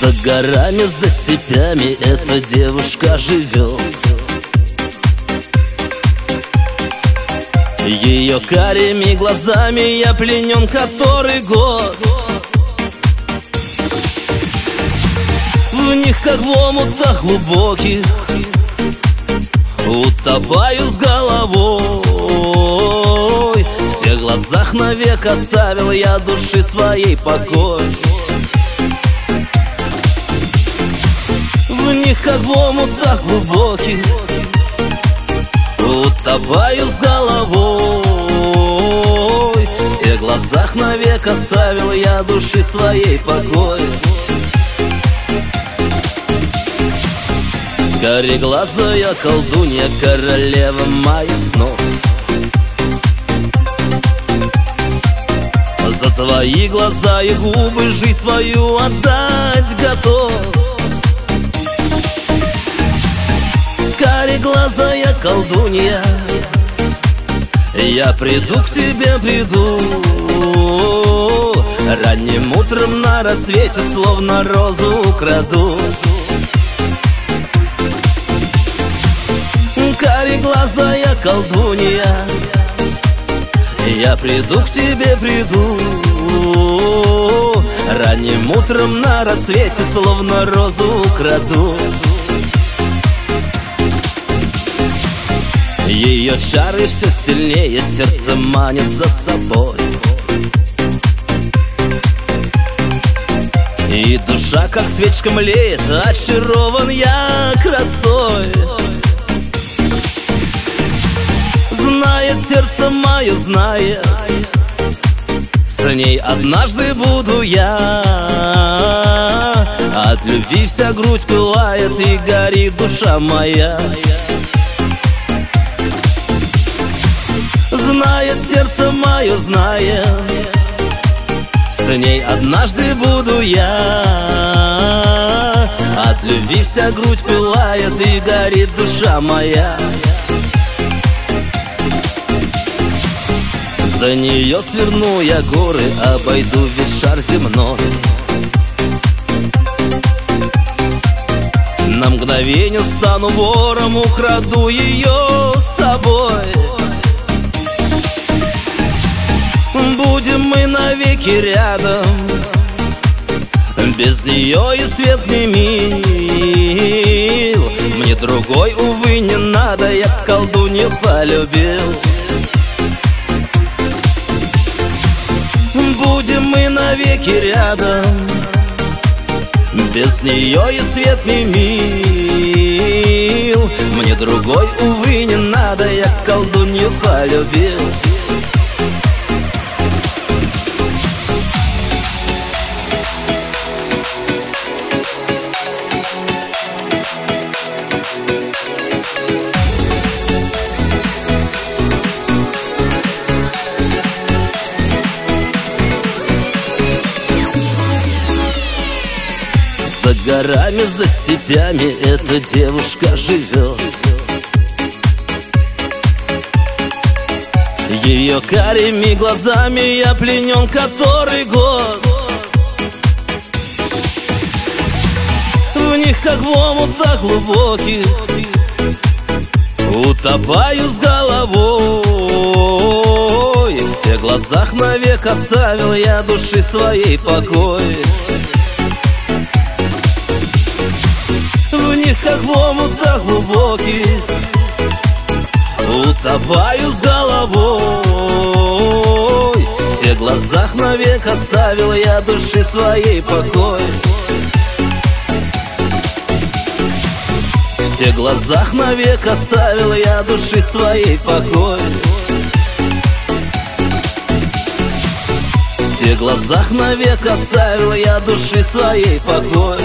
За горами, за степями эта девушка живет. Ее карими глазами я пленен который год. В них как в омутах глубоких Утопаю с головой. В тех глазах навек оставил я души своей покой них как в омутах глубоких Утопаю с головой. В тех глазах навек оставил я души своей покой. Кореглазая колдунья, королева моих снов. За твои глаза и губы жизнь свою отдать готов Кореглазая колдунья. Я приду к тебе, приду. Ранним утром на рассвете словно розу украду. Кореглазая колдунья. Я приду к тебе, приду. Ранним утром на рассвете словно розу украду Ее чары все сильнее, сердце манит за собой. И душа, как свечка млеет, очарован я красой. Знает сердце мое, знает. С ней однажды буду я. От любви вся грудь пылает и горит душа моя Знает сердце мое, знает. С ней однажды буду я. От любви вся грудь пылает и горит душа моя. За нее сверну я горы, обойду весь шар земной. На мгновение стану вором, украду ее с собой Будем мы навеки рядом. Без нее и свет не мил. Мне другой, увы, не надо Я колдунью полюбил. Будем мы навеки рядом. Без нее и свет не мил. Мне другой, увы, не надо Я колдунью полюбил горами, за степями эта девушка живет. Ее карими глазами я пленен который год. В них как в омутах глубоких Утопаю с головой. В тех глазах навек оставил я души своей покой Них как в омутах глубоких Утопаю с головой. В тех глазах навек оставил я души своей покой. В тех глазах навек оставил я души своей покой. В тех глазах навек оставил я души своей покой